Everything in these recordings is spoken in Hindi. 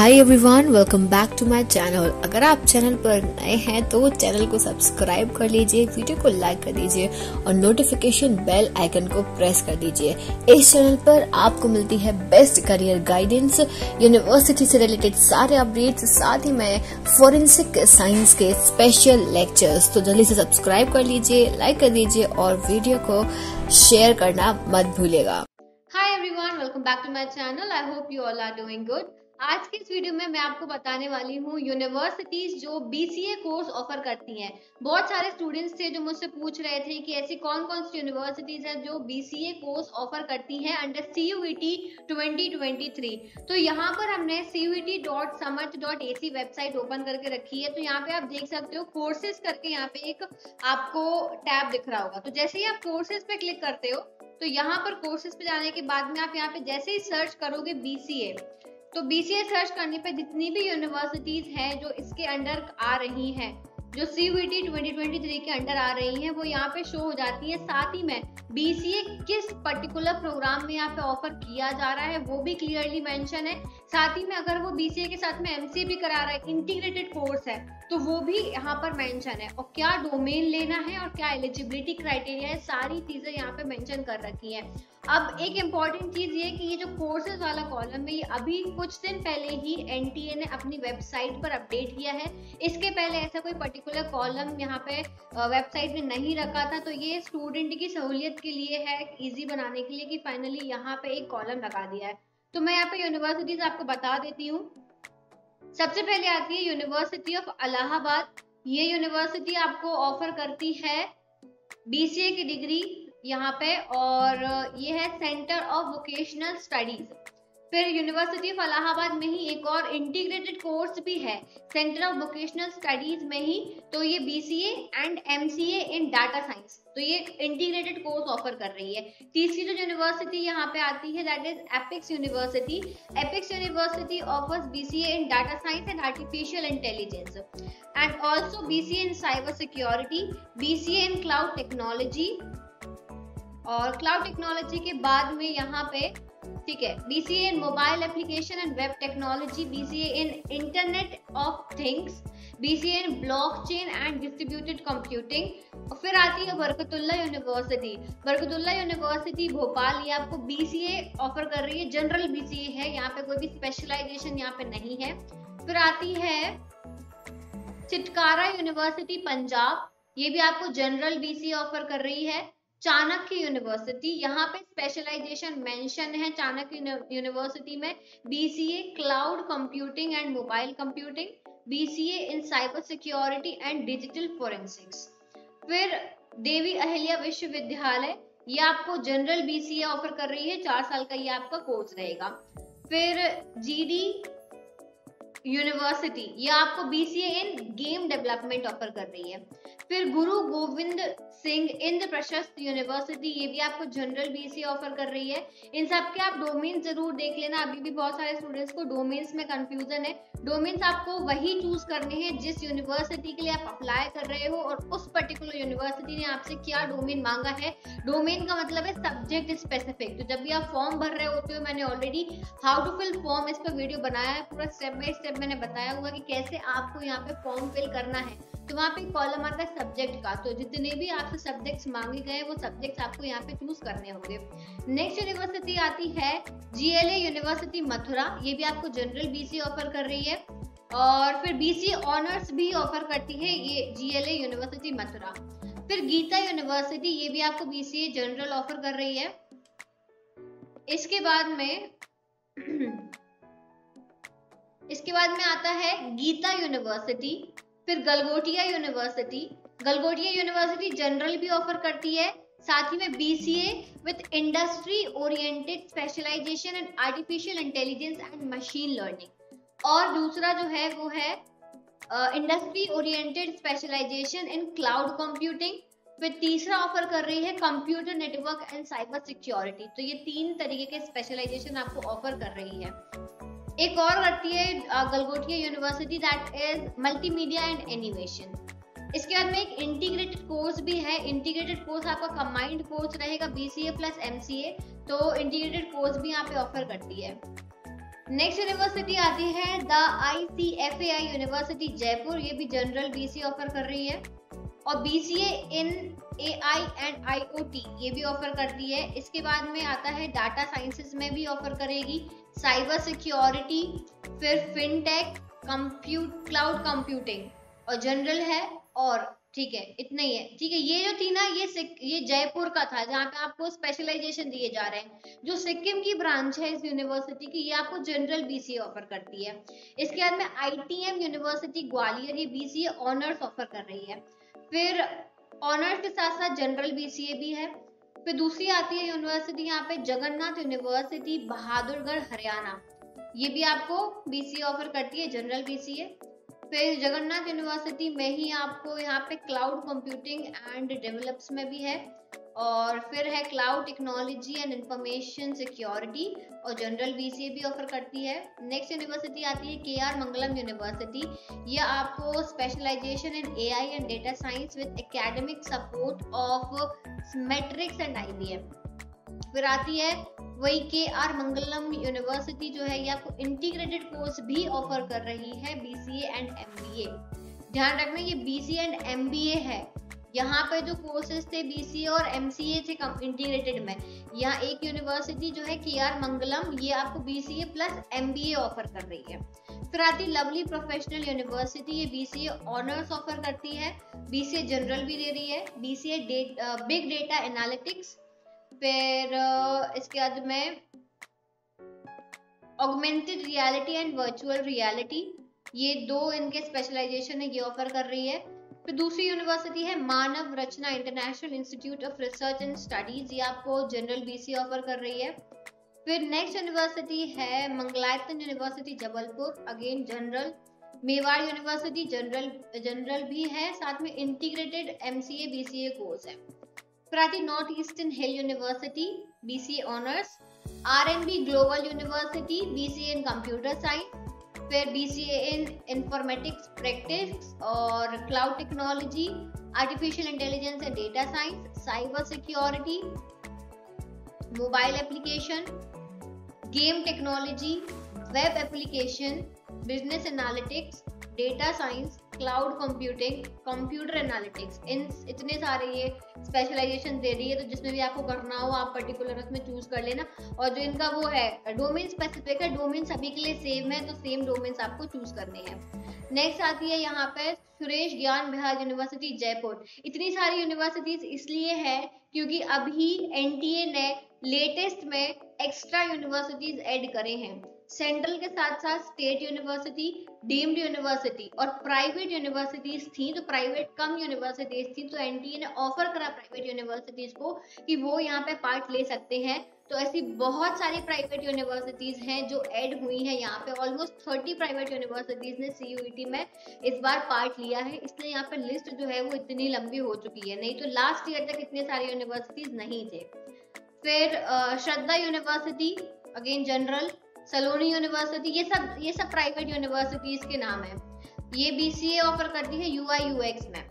Hi everyone welcome back to my channel अगर आप चैनल पर नए हैं तो चैनल को सब्सक्राइब कर लीजिए वीडियो को लाइक कर दीजिए और नोटिफिकेशन बेल आइकन को प्रेस कर दीजिए इस चैनल पर आपको मिलती है बेस्ट करियर गाइडेंस यूनिवर्सिटी से रिलेटेड सारे अपडेट्स साथ ही में फोरेंसिक साइंस के स्पेशल लेक्चर्स तो जल्दी से सब्सक्राइब कर लीजिए लाइक कर दीजिए और वीडियो को शेयर करना मत भूलिएगा Hi everyone, welcome back to my channel. I hope you all are doing good. आज के इस वीडियो में मैं आपको बताने वाली हूँ यूनिवर्सिटीज जो बीसीए कोर्स ऑफ़र करती हैं। बहुत सारे स्टूडेंट्स थे जो मुझसे पूछ रहे थे कि ऐसी कौन कौन सी यूनिवर्सिटीज हैं जो बीसीए कोर्स ऑफ़र करती हैं अंडर सी यू ट्वेंटी तो यहाँ पर हमने C U dot Samarth dot A C website open करके रखी है। तो यहाँ पे आप देख सकते हो कोर्सेज करके यहाँ पे एक आपको टैब दिख रहा होगा। तो जैसे ही आप कोर्सेज पे क्लिक करते हो तो यहाँ पर कोर्सेज पे जाने के बाद में आप यहाँ पे जैसे ही सर्च करोगे बीसीए तो बीसीए सर्च करने पे जितनी भी यूनिवर्सिटीज हैं जो इसके अंडर आ रही हैं जो सी वी टी ट्वेंटी के अंडर आ रही हैं, वो यहाँ पे शो हो जाती है। साथ ही में बीसीए किस पर्टिकुलर प्रोग्राम में यहाँ पे ऑफ़र किया जा रहा है, वो भी क्लियरली मेंशन है। साथ ही में अगर वो बीसीए के साथ में एमसीए भी करा रहा है इंटीग्रेटेड कोर्स है तो वो भी यहाँ पर मेंशन है। और क्या डोमेन लेना है और क्या एलिजिबिलिटी क्राइटेरिया है, सारी चीज़ें यहाँ पे मेंशन कर रखी है। अब एक इंपॉर्टेंट चीज़ ये कि ये जो कोर्सेज वाला कॉलम है, ये अभी कुछ दिन पहले ही एनटीए ने अपनी वेबसाइट पर अपडेट किया है। इसके पहले ऐसा कोई पर्टिकुलर कॉलम यहाँ पे वेबसाइट में नहीं रखा था तो ये स्टूडेंट की सहूलियत के लिए है इजी बनाने के लिए कि फाइनली यहाँ पे एक कॉलम लगा दिया है। तो मैं यहाँ पे यूनिवर्सिटीज आपको बता देती हूँ। सबसे पहले आती है यूनिवर्सिटी ऑफ़ अलाहाबाद ये यूनिवर्सिटी आपको ऑफ़र करती है बीसीए की डिग्री यहाँ पे और ये है सेंटर ऑफ़ वोकेशनल स्टडीज़ फिर यूनिवर्सिटी ऑफ़ अलाहाबाद में ही एक और इंटीग्रेटेड कोर्स भी है सेंटर ऑफ़ वोकेशनल स्टडीज़ में ही तो ये BCA and MCA in data science तो ये इंटीग्रेटेड कोर्स ऑफ़र कर रही है। तीसरी जो यूनिवर्सिटी यहाँ पे आती है that is Apex university Apex university offers BCA in data science and artificial intelligence and also BCA in cyber security B BCA in cloud technology और क्लाउड टेक्नोलॉजी के बाद में यहाँ पे ठीक है। BCA in mobile application and web technology BCA in internet of things BCA in blockchain and distributed computing और फिर आती है बरकतुल्ला यूनिवर्सिटी बरकतुल्ला यूनिवर्सिटी भोपाल, ये आपको बीसीए ऑफ़र कर रही है। जनरल बीसीए है, यहाँ पे कोई भी स्पेशलाइजेशन यहाँ पे नहीं है। फिर आती है चिटकारा यूनिवर्सिटी पंजाब। ये भी आपको जनरल बीसीए ऑफ़र कर रही है। चाणक्य यूनिवर्सिटी, यहाँ पे स्पेशलाइजेशन मेंशन है चाणक्य यूनिवर्सिटी में BCA cloud computing and mobile computing BCA in cyber security and digital forensics फिर देवी अहिल्या विश्वविद्यालय, ये आपको जनरल बीसीए ऑफ़र कर रही है, चार साल का ये आपका कोर्स रहेगा। फिर जीडी यूनिवर्सिटी, ये आपको BCA in game development offer कर रही है। फिर गुरु गोविंद सिंह, इंद्र प्रशस्त यूनिवर्सिटी, ये भी आपको जनरल बीसीए ऑफ़र कर रही है। इन सब के आप डोमेन ज़रूर देख लेना। अभी भी बहुत सारे स्टूडेंट्स को डोमेन्स में कंफ्यूजन है। डोमेन्स आपको वही चूज़ करने हैं जिस यूनिवर्सिटी के लिए आप अप्लाई कर रहे हो और उस पर्टिकुलर यूनिवर्सिटी ने आपसे क्या डोमेन मांगा है। डोमेन का मतलब है सब्जेक्ट स्पेसिफिक तो जब भी आप फॉर्म भर रहे होते हो, मैंने already how to fill form इस पर वीडियो बनाया है। पूरा स्टेप बाय स्टेप मैंने बताया हुआ कि कैसे आपको यहाँ पे फॉर्म फिल करना है तो वहाँ पे कॉलम आता है सब्जेक्ट का। तो जितने भी आपसे सब्जेक्ट्स मांगे गए, वो सब्जेक्ट्स आपको यहाँ पे चूज़ करने होंगे। नेक्स्ट यूनिवर्सिटी आती है जीएलए यूनिवर्सिटी मथुरा ये भी आपको जनरल बीसी ऑफ़र कर रही है। और फिर बीसी ऑनर्स भी ऑफ़र करती है ये जीएलए यूनिवर्सिटी मथुरा फिर गीता यूनिवर्सिटी ये भी आपको बीसीए जनरल ऑफ़र कर रही है। इसके बाद में इसके बाद में आता है गीता यूनिवर्सिटी, फिर Galgotia university. Galgotia university general भी ऑफ़र करती है, साथ ही में B C A with industry oriented specialisation and artificial intelligence and machine learning और दूसरा जो है, वो है industry oriented specialisation in cloud computing फिर तीसरा ऑफ़र कर रही है computer network and cyber security तो ये तीन तरीके के स्पेशलाइजेशन आपको ऑफ़र कर रही है। एक और करती है Galgotia university that is multimedia and animation इसके बाद में एक इंटीग्रेटेड कोर्स भी है। इंटीग्रेटेड कोर्स आपका कंबाइंड कोर्स रहेगा B C A plus M C A तो इंटीग्रेटेड कोर्स भी यहाँ पे ऑफ़र करती है। नेक्स्ट यूनिवर्सिटी आती है the I C F A I university Jaipur. ये भी जनरल बीसी ऑफ़र कर रही है। और B C A in A I and I O T ये भी ऑफ़र करती है। इसके बाद में आता है डाटा साइंसेस में भी ऑफ़र करेगी। साइबर सिक्योरिटी फिर फिनटेक कंप्यूट क्लाउड कंप्यूटिंग और जनरल है और, ठीक है, इतना ही है। ठीक है, ये जो थी ना, ये ये जयपुर का था, जहाँ पे आपको स्पेशलाइजेशन दिए जा रहे हैं। जो सिक्किम की ब्रांच है इस यूनिवर्सिटी की, ये आपको जनरल बीसीए ऑफ़र करती है। इसके बाद में आईटीएम यूनिवर्सिटी ग्वालियर, ये बीसीए ऑनर्स ऑफ़र कर रही है। फिर ऑनर्स के साथ साथ जनरल बीसीए भी है। फिर दूसरी आती है यूनिवर्सिटी यहाँ पे जगन्नाथ यूनिवर्सिटी बहादुरगढ़, हरियाणा। ये भी आपको बीसीए ऑफ़र करती है जनरल बीसीए फिर जगन्नाथ यूनिवर्सिटी में ही आपको यहाँ पे क्लाउड कंप्यूटिंग एंड डेवलप्स में भी है। और फिर है cloud technology and information security और जनरल बीसीए भी ऑफ़र करती है। नेक्स्ट यूनिवर्सिटी आती है के आर मंगलम यूनिवर्सिटी यह आपको specialisation in A I and data science with academic support of Matrix and I B M फिर आती है वही के आर मंगलम यूनिवर्सिटी जो है ये आपको इंटीग्रेटेड कोर्स भी ऑफ़र कर रही है BCA and M B A ध्यान रखना ये B C and M B A है। यहाँ पे जो कोर्सेज थे बीसीए और एमसीए थे इंटीग्रेटेड में, यहाँ एक यूनिवर्सिटी जो है के आर मंगलम ये आपको बीसीए प्लस एमबीए ऑफ़र कर रही है। फिर आती लवली प्रोफेशनल यूनिवर्सिटी ये बीसीए ऑनर्स ऑफ़र करती है। बीसीए जनरल भी दे रही है। बीसीए बिग डेटा एनालिटिक्स फिर इसके बाद में augmented reality and virtual reality ये दो इनके स्पेशलाइजेशन है, ये ऑफ़र कर रही है। फिर दूसरी यूनिवर्सिटी है Manav Rachna international institute of research and studies ये आपको जनरल बीसी ऑफ़र कर रही है। फिर नेक्स्ट यूनिवर्सिटी है Mangalayatan university Jabalpur. Again general Mewar university general general भी है। साथ में इंटीग्रेटेड एमसीए बीसीए कोर्स है। Prati North Eastern Hill University, BCA Honors, RNB Global University, BCA in computer Science, software B C N informatics practice और cloud technology artificial intelligence and data science cyber security mobile application game technology web application business analytics data science cloud computing computer analytics इन इतने सारे ये स्पेशलाइजेशन दे रही है तो जिसमें भी आपको करना हो, आप पर्टिकुलर उसमें चूज़ कर लेना। और जो इनका वो है डोमेन स्पेसिफिक है डोमेन सभी के लिए सेम है तो सेम डोमेन्स आपको चूज़ करने हैं। नेक्स्ट आती है यहाँ पे सुरेश ज्ञान बिहार यूनिवर्सिटी जयपुर। इतनी सारी यूनिवर्सिटीज इसलिए है क्योंकि अभी एनटीए ने लेटेस्ट में एक्स्ट्रा यूनिवर्सिटीज ऐड करे हैं। सेंट्रल के साथ साथ स्टेट यूनिवर्सिटी, डीम्ड यूनिवर्सिटी और प्राइवेट यूनिवर्सिटीज थी तो प्राइवेट कम यूनिवर्सिटीज थी तो एनटीए ने ऑफ़र करा प्राइवेट यूनिवर्सिटीज को कि वो यहाँ पे पार्ट ले सकते हैं। तो ऐसी बहुत सारी प्राइवेट यूनिवर्सिटीज हैं जो ऐड हुई हैं यहाँ पे। ऑलमोस्ट थर्टी प्राइवेट यूनिवर्सिटीज ने सी में इस बार पार्ट लिया है। इसलिए यहाँ पे लिस्ट जो है वो इतनी लंबी हो चुकी है। नहीं तो लास्ट ईयर तक इतने सारे यूनिवर्सिटीज नहीं थे। फिर Shraddha university again general Saloni university, ये सब ये सब प्राइवेट यूनिवर्सिटीज के नाम है। ये बीसीए ऑफ़र करती है यू आई में।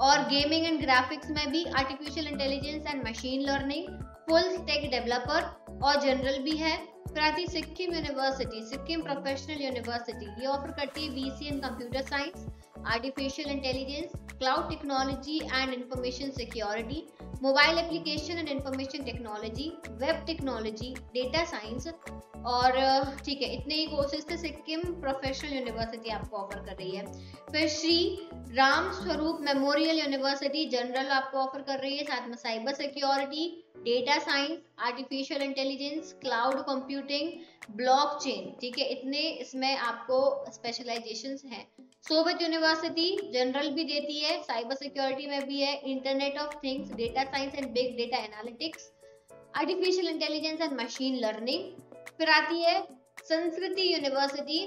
और गेमिंग एंड ग्राफिक्स में भी artificial intelligence and machine learning full stack developer और जनरल भी है। फिर आती Sikkim university Sikkim professional university ये ऑफ़र करती है B C in computer science artificial intelligence cloud technology and information security mobile application and information technology, web technology, data science और ठीक है, इतने ही कोर्सेज थे सिक्किम प्रोफेशनल यूनिवर्सिटी आपको ऑफ़र कर रही है। फिर Shri Ram Swaroop memorial university general आपको ऑफ़र कर रही है, साथ में cyber security data science artificial intelligence cloud computing blockchain ठीक है, इतने इसमें आपको स्पेशलाइजेशन हैं। सोवियत यूनिवर्सिटी जनरल भी देती है साइबर सिक्योरिटी में भी है internet of things data science and big data analytics artificial intelligence and machine learning फिर आती है Sanskriti university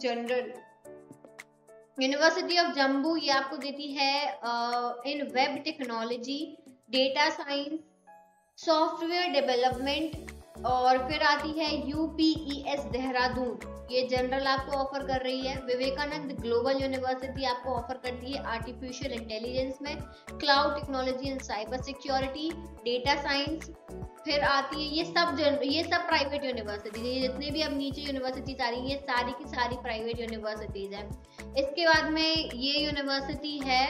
general university of Jammu ये आपको देती है in web technology data science software development और फिर आती है यूपीईएस देहरादून। ये जनरल आपको ऑफ़र कर रही है। विवेकानंद ग्लोबल यूनिवर्सिटी आपको ऑफ़र करती है आर्टिफिशियल इंटेलिजेंस में। Cloud technology and cyber security data science फिर आती है ये सब जन ये सब प्राइवेट यूनिवर्सिटीज ये जितने भी अब नीचे यूनिवर्सिटीज आ रही है, ये सारी की सारी प्राइवेट यूनिवर्सिटीज हैं। इसके बाद में ये यूनिवर्सिटी है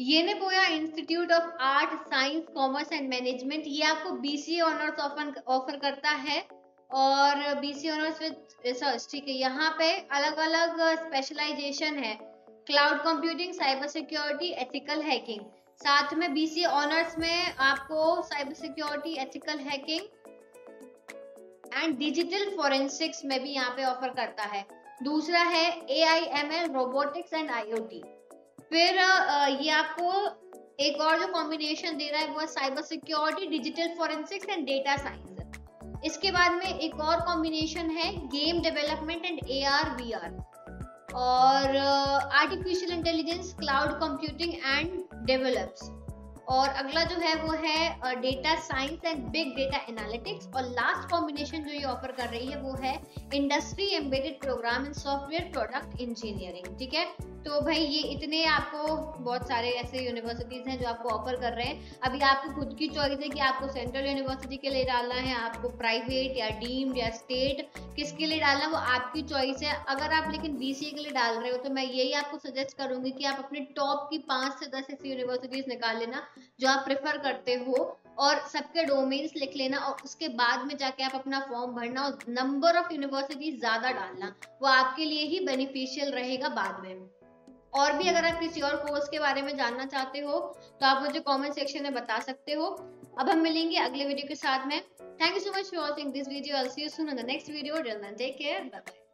Yenepoya institute of art science commerce and management ये आपको बीसीए ऑनर्स ऑफ़र करता है और बीसीए ऑनर्स विद रिसर्च ठीक है, यहाँ पे अलग अलग स्पेशलाइजेशन है। Cloud computing cyber security ethical hacking साथ में बीसीए ऑनर्स में आपको cyber security ethical hacking and digital forensics में भी यहाँ पे ऑफ़र करता है। दूसरा है A I M L robotics and IoT फिर ये आपको एक और जो कॉम्बिनेशन दे रहा है वो है cyber security digital forensics and data science इसके बाद में एक और कॉम्बिनेशन है game development and A R V R और artificial intelligence cloud computing and develops और अगला जो है वो है data science and big data analytics और लास्ट कॉम्बिनेशन जो ये ऑफ़र कर रही है वो है industry embedded program in software product engineering ठीक है? तो भाई ये इतने आपको बहुत सारे ऐसे यूनिवर्सिटीज हैं जो आपको ऑफ़र कर रहे हैं। अभी आपको खुद की चॉइस है कि आपको सेंट्रल यूनिवर्सिटी के लिए डालना है, आपको प्राइवेट या डीम्ड या स्टेट किसके लिए डालना, वो आपकी चॉइस है। अगर आप लेकिन बीसीए के लिए डाल रहे हो तो मैं यही आपको सजेस्ट करूँगी कि आप अपने टॉप की पाँच से दस ऐसी यूनिवर्सिटीज निकाल लेना। जो आप प्रेफर करते हो और सबके डोमेन्स लिख लेना और उसके बाद में जाके आप अपना फॉर्म भरना और नंबर ऑफ़ यूनिवर्सिटी ज़्यादा डालना, वो आपके लिए ही बेनिफिशियल रहेगा बाद में। और भी अगर आप किसी और कोर्स के बारे में जानना चाहते हो तो आप मुझे कमेंट सेक्शन में बता सकते हो। अब हम मिलेंगे अगले वीडियो के साथ में। Thank you so much for watching this video see you soon in the next video take care bye